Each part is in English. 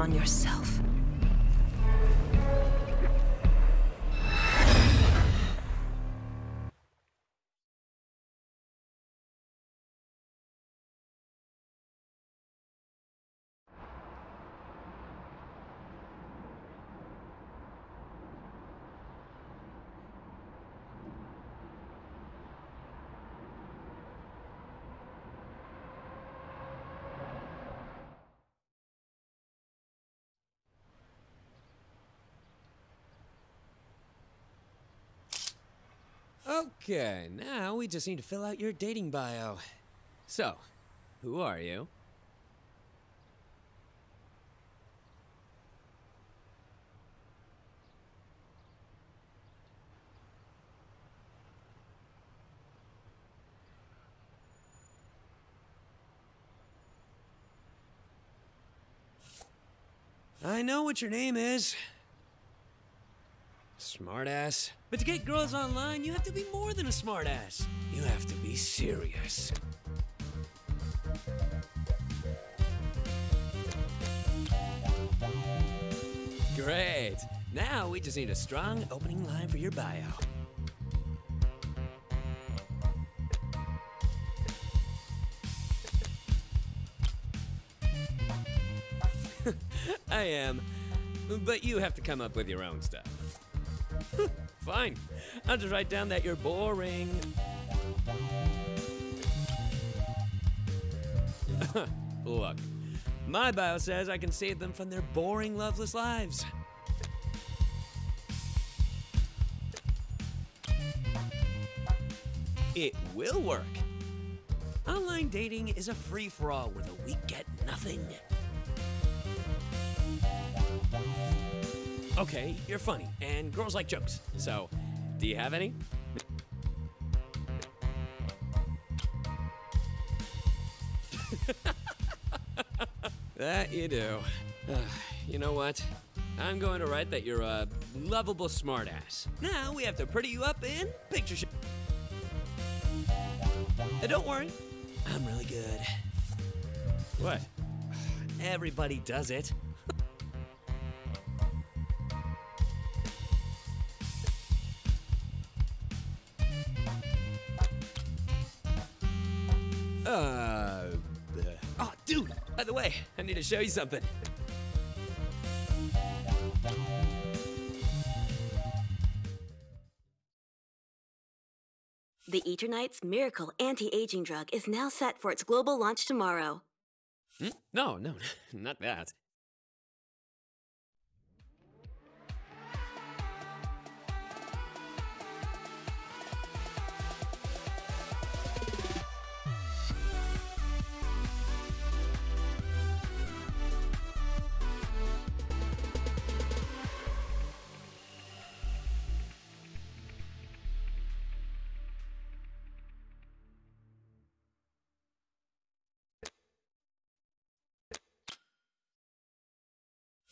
on yourself. Okay, now we just need to fill out your dating bio. So, who are you? I know what your name is. Smartass. But to get girls online, you have to be more than a smartass. You have to be serious. Great. Now we just need a strong opening line for your bio. I am. But you have to come up with your own stuff. Fine. I'll just write down that you're boring. Look, my bio says I can save them from their boring, loveless lives. It will work. Online dating is a free for all where the weak get nothing. Okay, you're funny, and girls like jokes. So, do you have any? that you do. Uh, you know what? I'm going to write that you're a lovable smartass. Now we have to pretty you up in picture show. Don't worry, I'm really good. What? Everybody does it. Way, I need to show you something. The Eternights Miracle Anti-Aging Drug is now set for its global launch tomorrow. Hmm? No, no, not that.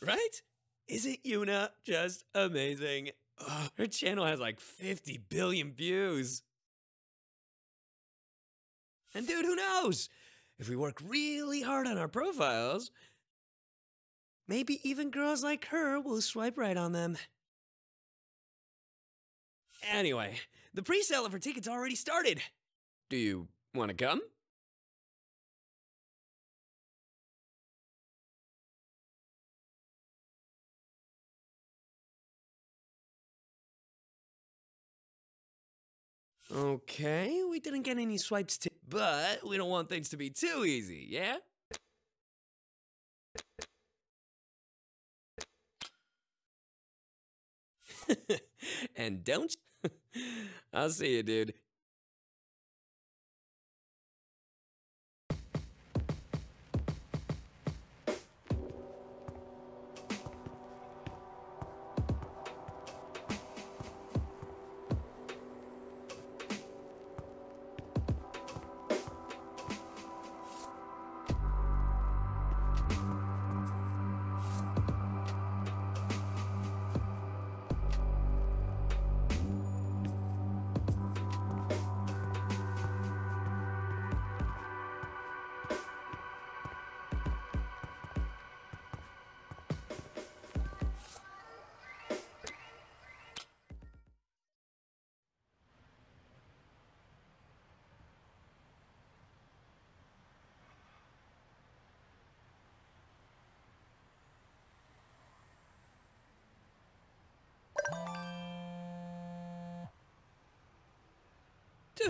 Right? Isn't Yuna just amazing? Ugh, her channel has like 50 billion views. And dude, who knows? If we work really hard on our profiles, maybe even girls like her will swipe right on them. Anyway, the pre-sale of her tickets already started. Do you want to come? Okay, we didn't get any swipes but we don't want things to be too easy, yeah? and don't. I'll see you, dude.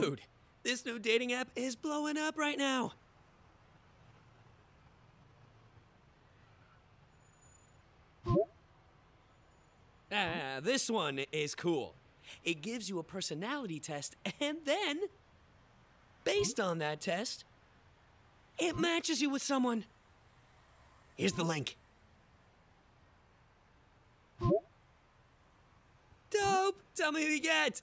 Dude, this new dating app is blowing up right now. Ah, this one is cool. It gives you a personality test, and then, based on that test, it matches you with someone. Here's the link. Dope! Tell me who you get!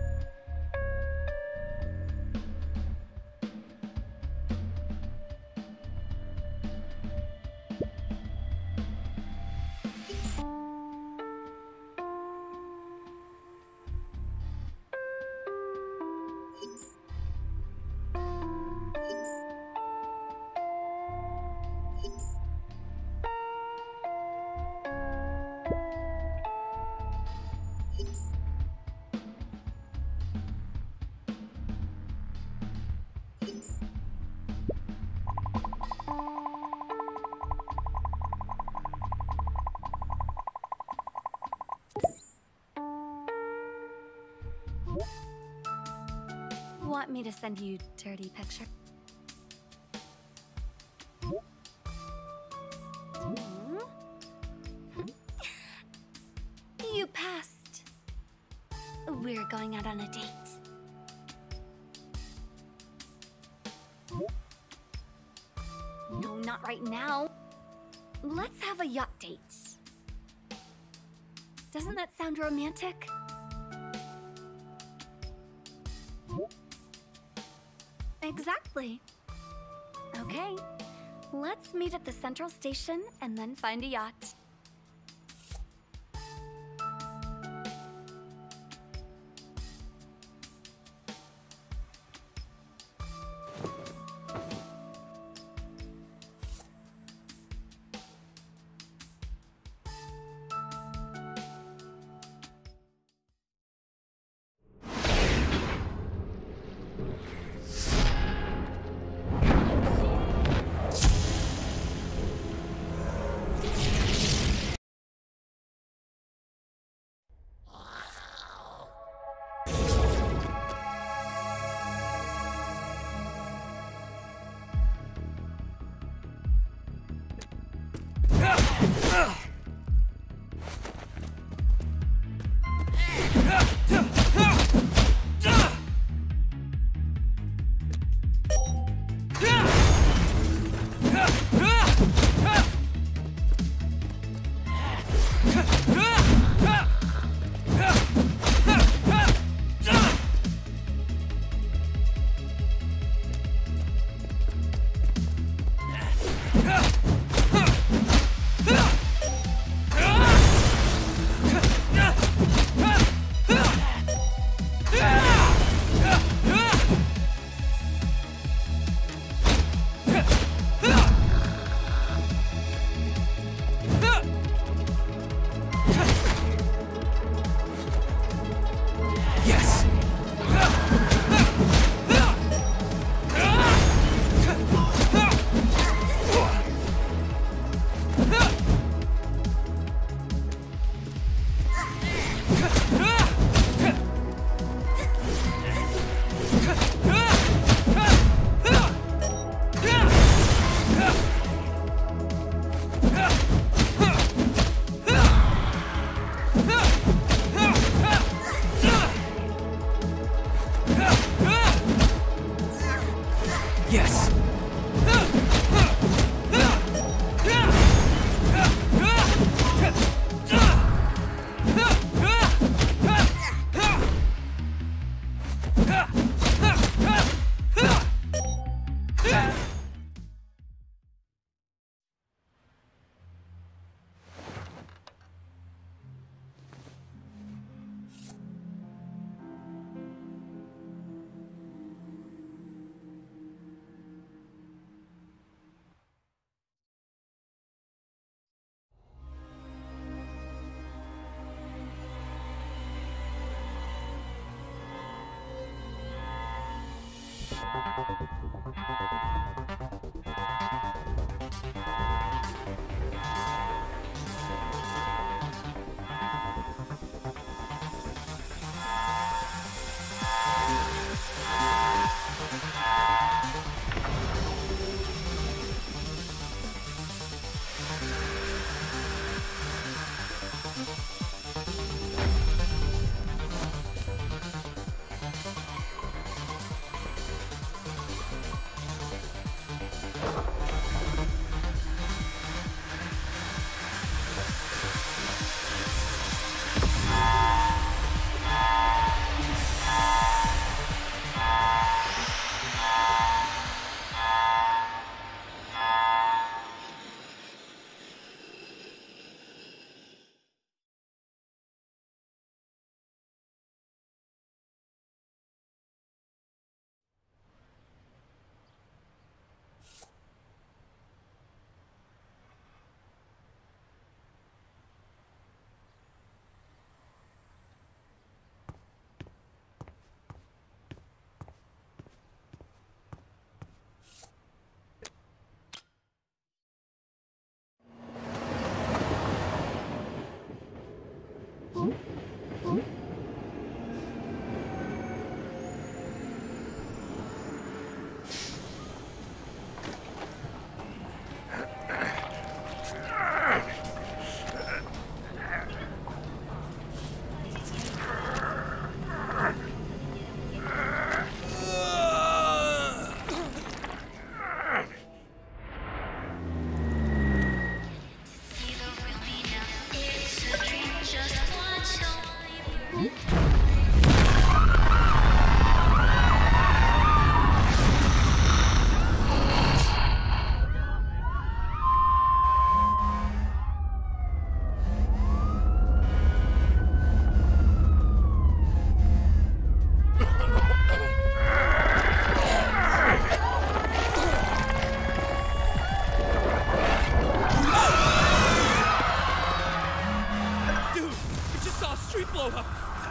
Want me to send you dirty picture? Hmm? You passed. We're going out on a date. No, not right now. Let's have a yacht date. Doesn't that sound romantic? Exactly. Okay, let's meet at the central station and then find a yacht. Enough!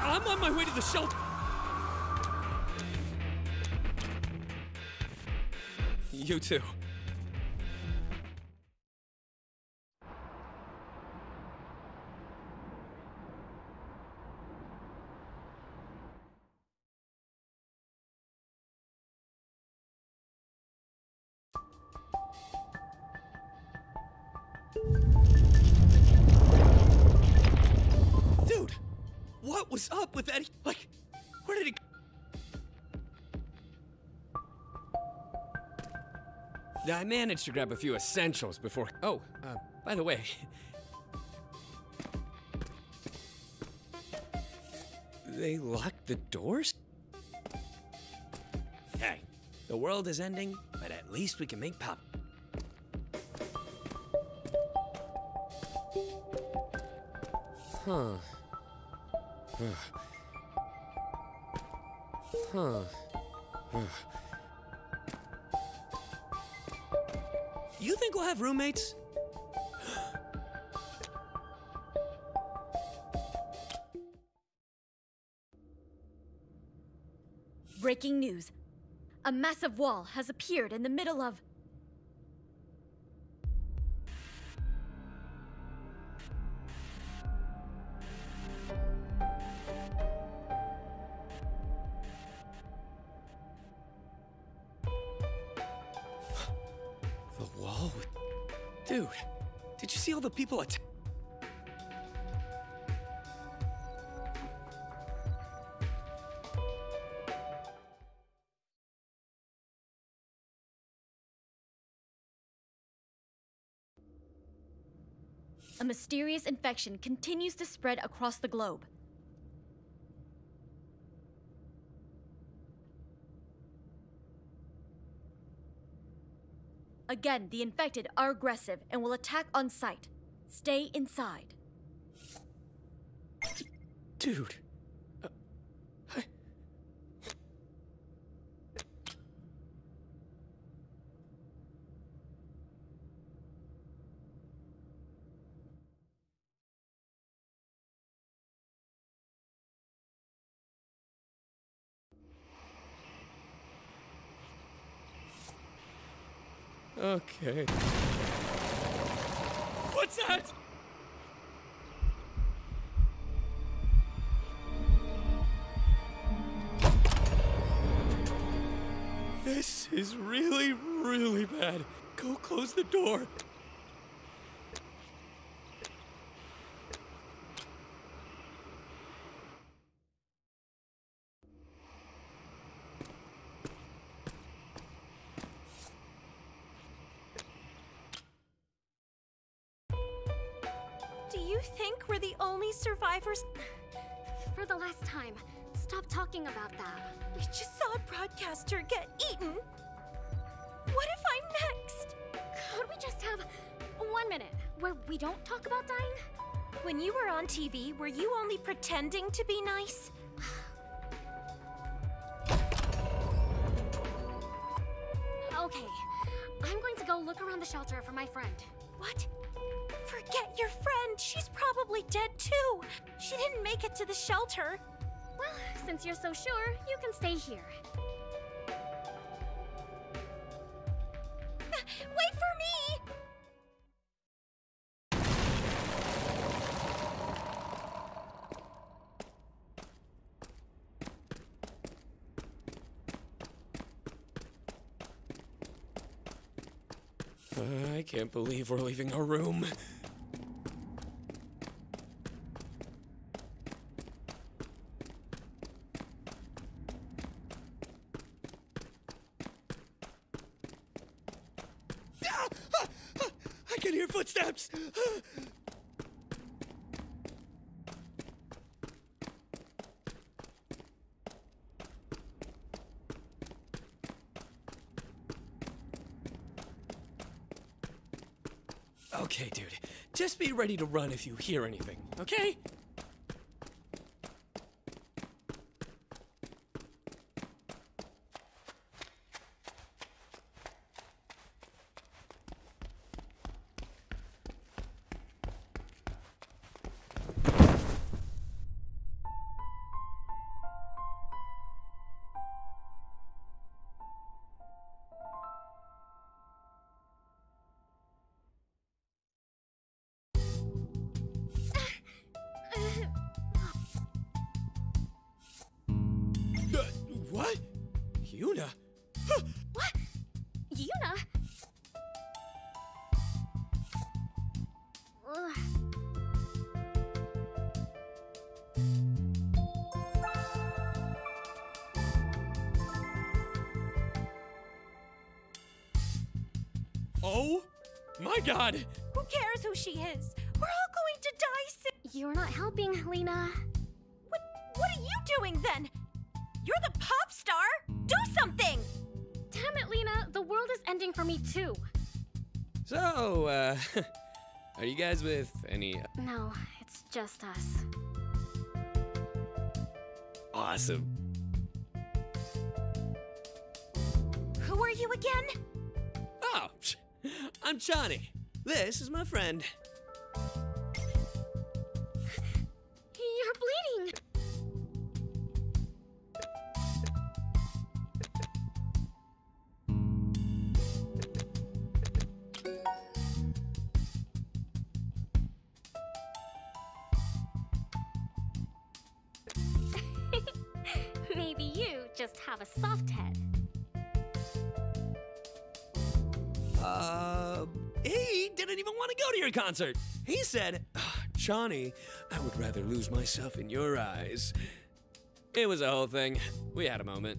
I'm on my way to the shelter. You too. I managed to grab a few essentials before. Oh, uh, by the way. They locked the doors? Hey, the world is ending, but at least we can make pop. Huh. Huh. You think we'll have roommates? Breaking news. A massive wall has appeared in the middle of. Mysterious infection continues to spread across the globe. Again, the infected are aggressive and will attack on sight. Stay inside. Dude. Okay. What's that? This is really, really bad. Go close the door. Talking about that. We just saw a broadcaster get eaten. What if I'm next? Could we just have one minute where we don't talk about dying? When you were on TV, were you only pretending to be nice? Okay, I'm going to go look around the shelter for my friend. What? Forget your friend. She's probably dead too. She didn't make it to the shelter. Since you're so sure, you can stay here. Wait for me! I can't believe we're leaving our room. Ah! Ah! Ah! I can hear footsteps. Ah! Okay, dude. Just be ready to run if you hear anything, okay? Oh my god! Who cares who she is? We're all going to die soon. You're not helping, Lena. What, what are you doing then? You're the pop star. Do something. Damn it, Lena. The world is ending for me, too. So, uh, are you guys with any No, it's just us. awesome? Who are you again? Oh, psh, I'm Chani. This is my friend. You're bleeding. Want to go to your concert. He said, "Ah, Chani, I would rather lose myself in your eyes. It was a whole thing. We had a moment.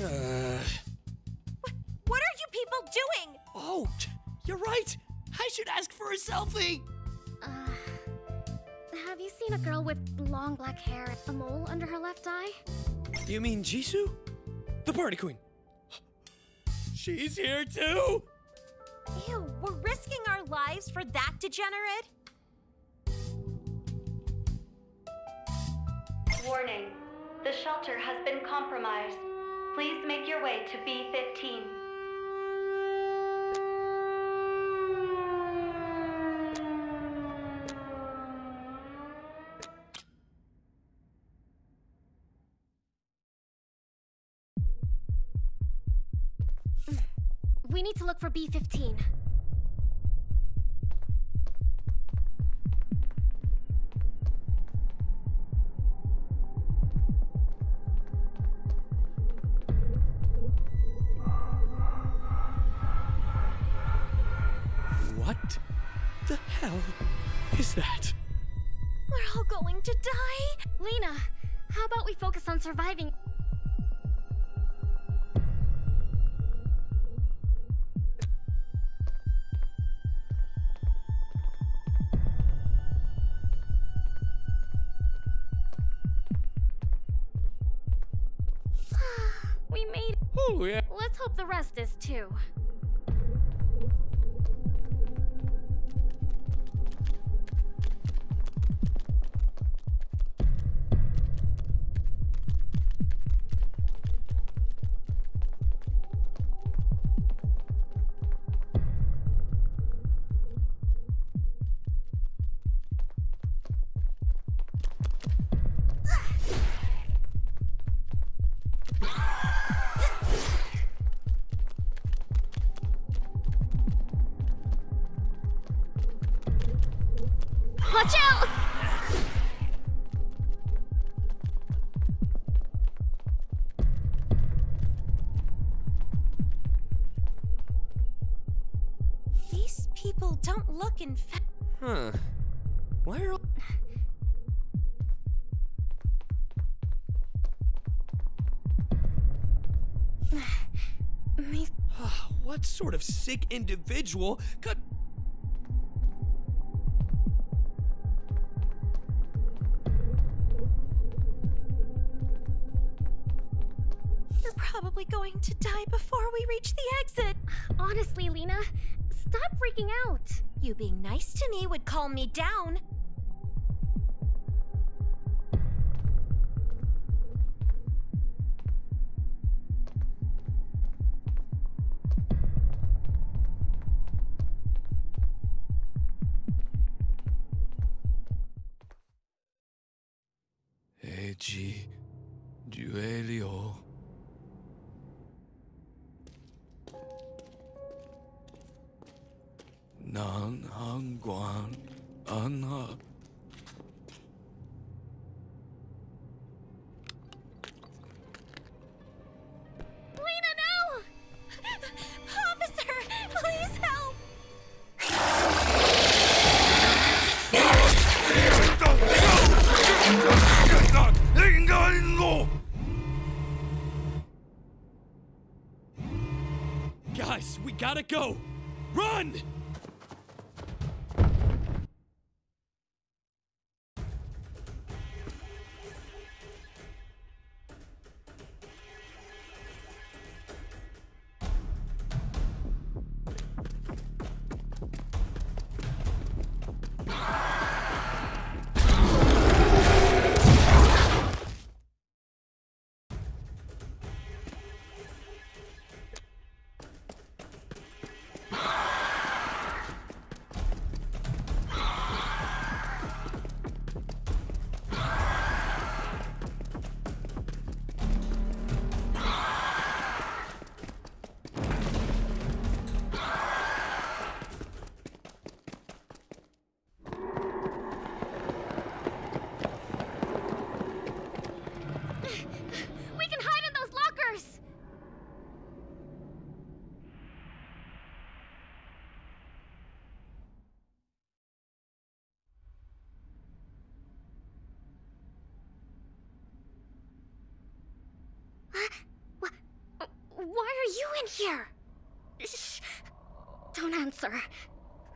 Uh, What are you people doing? Oh, you're right. I should ask for a selfie. Uh, have you seen a girl with long black hair and a mole under her left eye? You mean Jisoo? The party queen. She's here too. Ew, we're risking our lives for that degenerate? Warning. The shelter has been compromised. Please make your way to B15. We need to look for B15. What the hell is that? We're all going to die. Lena, how about we focus on surviving? Hope the rest is too. Watch out! These people don't look infected. Huh. Why are all... What sort of sick individual could... Honestly, Lena, stop freaking out. You being nice to me would calm me down. Eiji Duelio. Nan Han Guan Anha. Lena, no! Officer, please help! Guys, we gotta go! Run! You in here? Shh. Don't answer.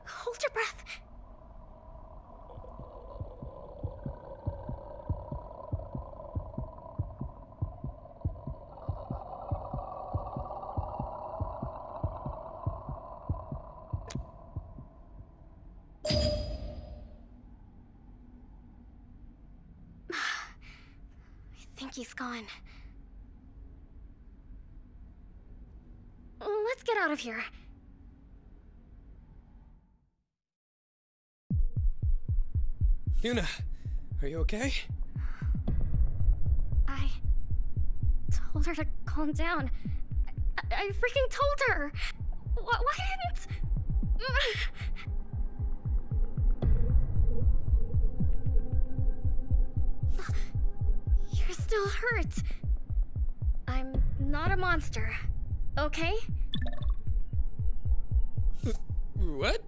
Hold your breath. I think he's gone. Let's get out of here. Yuna, are you okay? I told her to calm down. I, I, freaking told her. Wh- why didn't. You're still hurt. I'm not a monster, okay? What?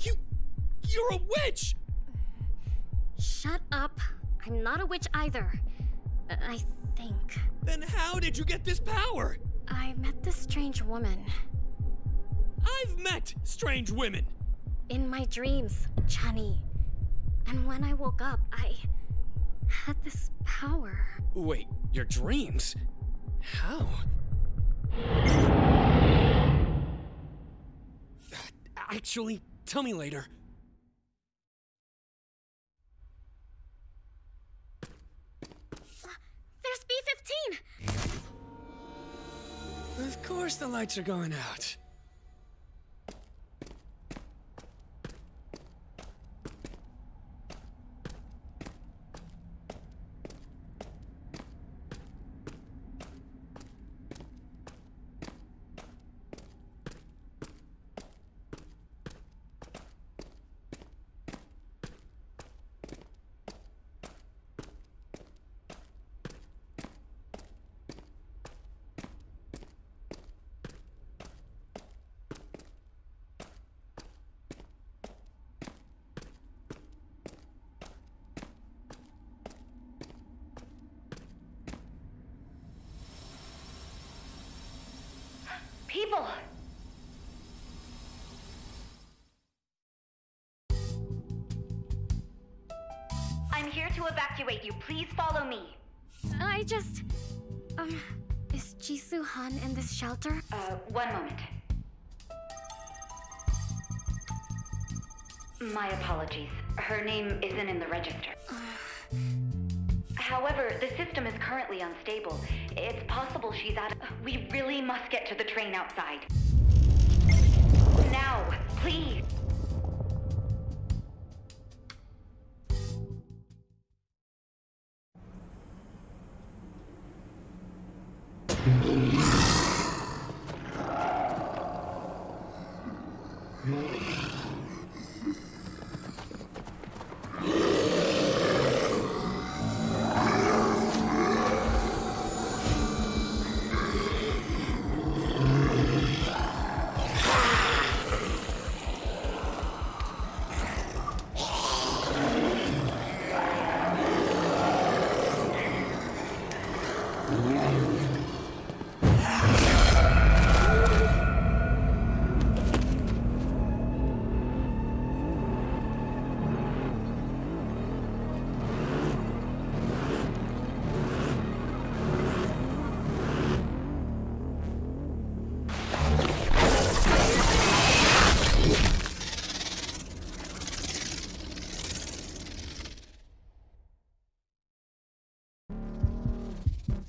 You. You're a witch! Shut up. I'm not a witch either. I think. Then how did you get this power? I met this strange woman. I've met strange women. In my dreams, Chani. And when I woke up, I had this power. Wait, your dreams? How? Actually, tell me later. There's B15! Of course the lights are going out. People! I'm here to evacuate you. Please follow me. I just. Um. Is Jisoo Han in this shelter? Uh, one moment. My apologies. Her name isn't in the register. However, the system is currently unstable. It's possible she's out of. We really must get to the train outside. Now, please.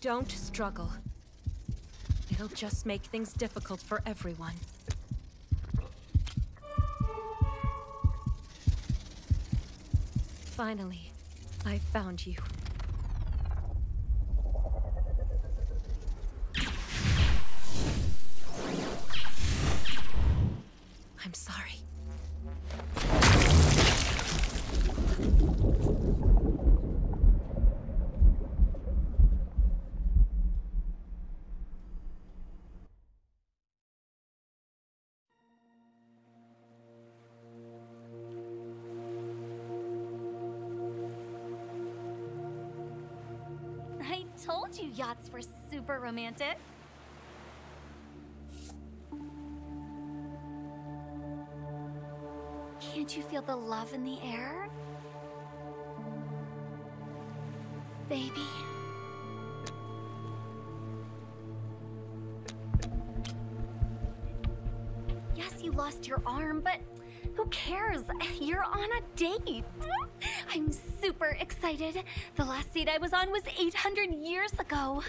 Don't struggle. It'll just make things difficult for everyone. Finally, I found you. Told you yachts were super romantic. Can't you feel the love in the air? Baby. Yes, you lost your arm, but who cares? You're on a date. I'm super excited. The last seat I was on was 800 years ago.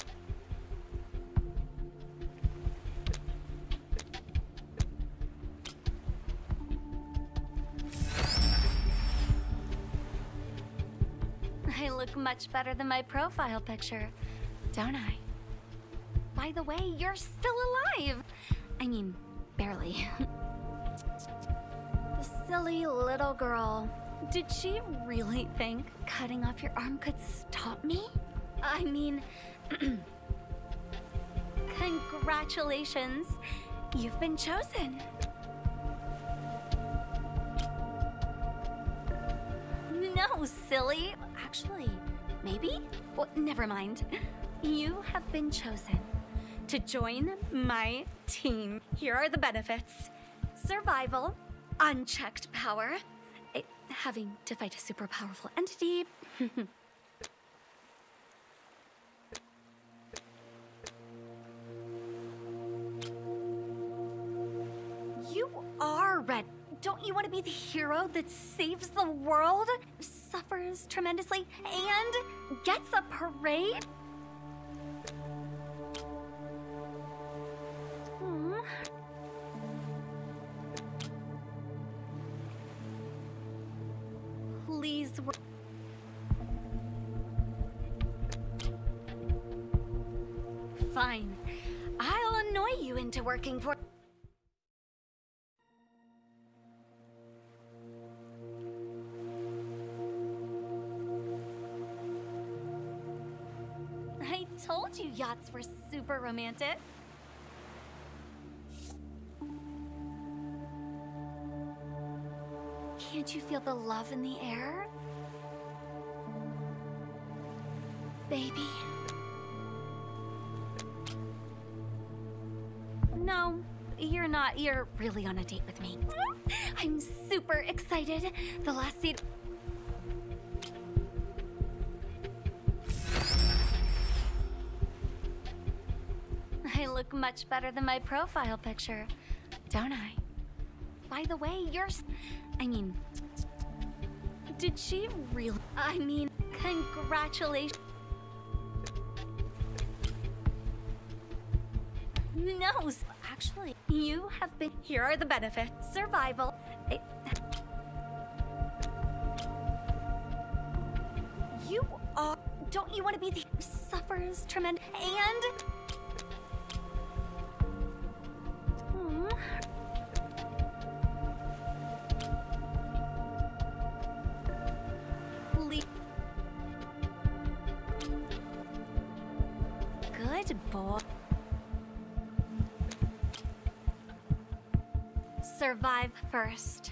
I look much better than my profile picture, don't I? By the way, you're still alive! I mean, barely. the silly little girl. Did she really think cutting off your arm could stop me? I mean, congratulations. You've been chosen. No, silly. Actually, maybe? Well, never mind. You have been chosen to join my team. Here are the benefits survival, unchecked power, having to fight a super powerful entity. you are red. Don't you want to be the hero that saves the world, suffers tremendously, and gets a parade? Fine. I'll annoy you into working for. I told you yachts were super romantic. Can't you feel the love in the air? Baby. Not. You're really on a date with me. I'm super excited. The last seat. I look much better than my profile picture, don't I? By the way, you're. I mean. Did she really. I mean, congratulations. No, actually, you have been. Here are the benefits survival. You are. Don't you want to be the. Suffers tremendous. And. Hmm. Good boy. Survive first.